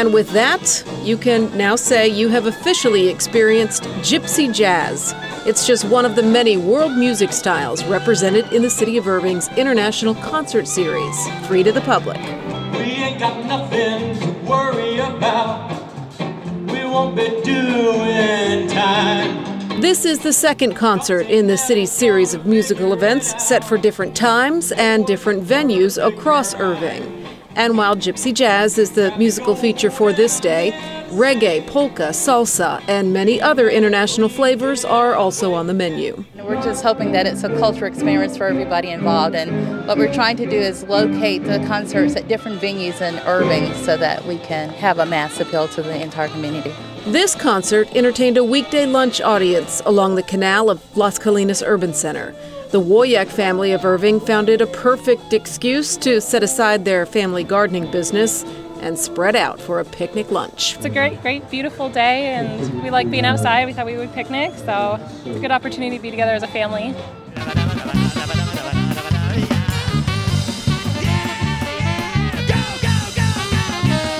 And with that, you can now say you have officially experienced Gypsy Jazz. It's just one of the many world music styles represented in the City of Irving's International Concert Series, free to the public. We ain't got nothing to worry about. We won't be doing time. This is the second concert in the city's series of musical events set for different times and different venues across Irving. And while Gypsy Jazz is the musical feature for this day, reggae, polka, salsa, and many other international flavors are also on the menu. We're just hoping that it's a cultural experience for everybody involved, and what we're trying to do is locate the concerts at different venues in Irving so that we can have a mass appeal to the entire community. This concert entertained a weekday lunch audience along the canal of Las Colinas Urban Center. The Woyak family of Irving found it a perfect excuse to set aside their family gardening business and spread out for a picnic lunch. It's a great, great, beautiful day, and we like being outside. We thought we would picnic, so it's a good opportunity to be together as a family.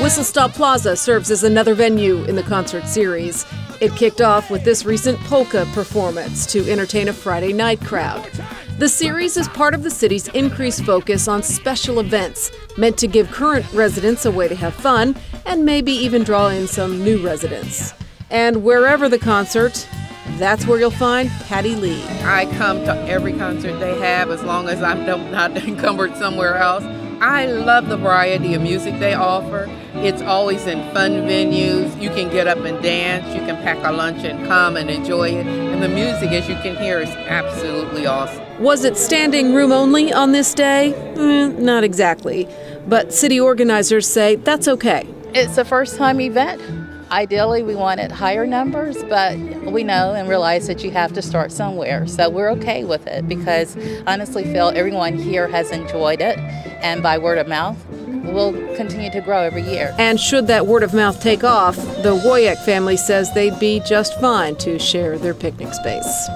Whistle Stop Plaza serves as another venue in the concert series. It kicked off with this recent polka performance to entertain a Friday night crowd. The series is part of the city's increased focus on special events meant to give current residents a way to have fun and maybe even draw in some new residents. And wherever the concert, that's where you'll find Patty Lee. I come to every concert they have as long as I'm not encumbered somewhere else. I love the variety of music they offer. It's always in fun venues. You can get up and dance. You can pack a lunch and come and enjoy it. And the music, as you can hear, is absolutely awesome. Was it standing room only on this day? Mm, not exactly. But city organizers say that's okay. It's a first time event. Ideally, we wanted higher numbers, but we know and realize that you have to start somewhere. So we're okay with it because honestly feel everyone here has enjoyed it, and by word of mouth, we'll continue to grow every year. And should that word of mouth take off, the Woyak family says they'd be just fine to share their picnic space.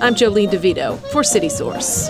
I'm Jolene DeVito for City Source.